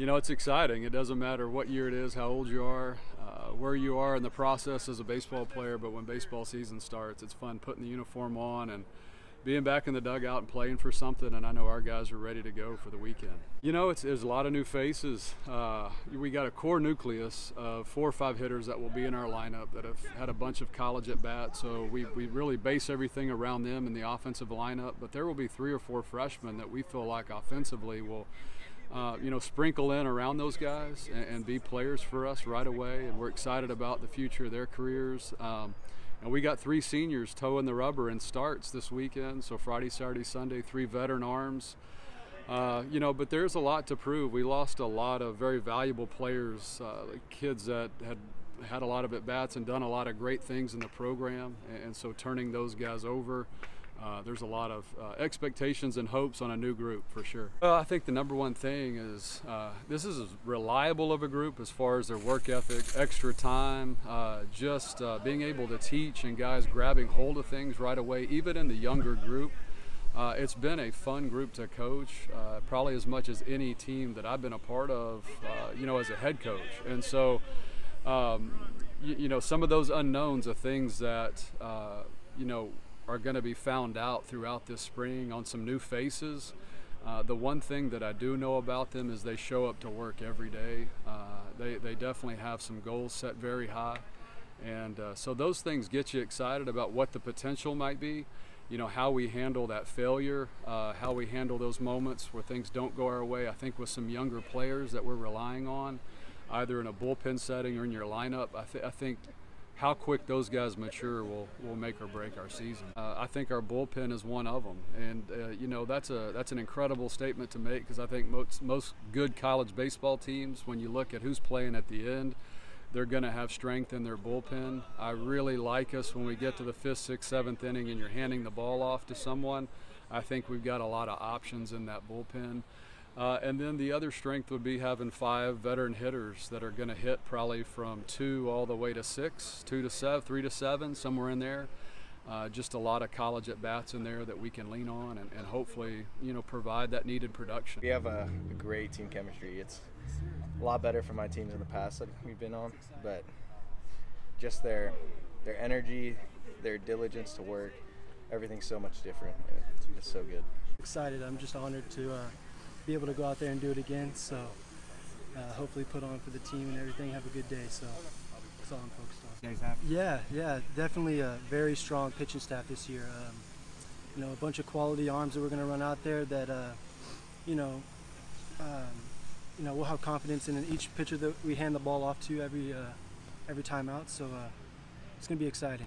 you know, it's exciting. It doesn't matter what year it is, how old you are, uh, where you are in the process as a baseball player, but when baseball season starts, it's fun putting the uniform on and being back in the dugout and playing for something. And I know our guys are ready to go for the weekend. You know, it's, there's a lot of new faces. Uh, we got a core nucleus of four or five hitters that will be in our lineup that have had a bunch of college at bats. So we, we really base everything around them in the offensive lineup. But there will be three or four freshmen that we feel like offensively will uh, you know, sprinkle in around those guys and, and, be players for us right away. And we're excited about the future of their careers. Um, and we got three seniors toeing the rubber and starts this weekend. So Friday, Saturday, Sunday, three veteran arms. Uh, you know, but there's a lot to prove. We lost a lot of very valuable players, uh, kids that had had a lot of at bats and done a lot of great things in the program. And, and so turning those guys over. Uh, there's a lot of uh, expectations and hopes on a new group for sure. I think the number one thing is uh, this is as reliable of a group as far as their work ethic, extra time, uh, just being able to teach and guys grabbing hold of things right away, even in the younger group. It's been a fun group to coach, probably as much as any team that I've been a part of, you know, as a head coach. And so, um, you, you, know, some of those unknowns are things that, you know, are going to be found out throughout this spring on some new faces. Uh, the one thing that I do know about them is they show up to work every day. Uh, they, they definitely have some goals set very high. And uh, so those things get you excited about what the potential might be. You know, how we handle that failure, uh, how we handle those moments where things don't go our way. I think with some younger players that we're relying on, either in a bullpen setting or in your lineup, I, th I think how quick those guys mature will, will make or break our season. Uh, I think our bullpen is one of them, and uh, you know that's a that's an incredible statement to make because I think most most good college baseball teams, when you look at who's playing at the end, they're going to have strength in their bullpen. I really like us when we get to the fifth, sixth, seventh inning, and you're handing the ball off to someone. I think we've got a lot of options in that bullpen. Uh, and then the other strength would be having five veteran hitters that are going to hit probably from two all the way to six, two to seven, three to seven, somewhere in there. Uh, just a lot of college at bats in there that we can lean on and, and hopefully, you know, provide that needed production. We have a, a, great team chemistry. It's a lot better for my teams in the past that we've been on, but just their their energy, their diligence to work, everything's so much different. It's so good. Excited. I'm just honored to. Uh, be able to go out there and do it again. So uh, hopefully put on for the team and everything. Have a good day. So that's all I'm focused on. Yeah, yeah, definitely a very strong pitching staff this year. Um, you know, a bunch of quality arms that we're going to run out there that, uh, you know, um, you know, we'll have confidence in each pitcher that we hand the ball off to every uh, every time out. So uh, it's going to be exciting.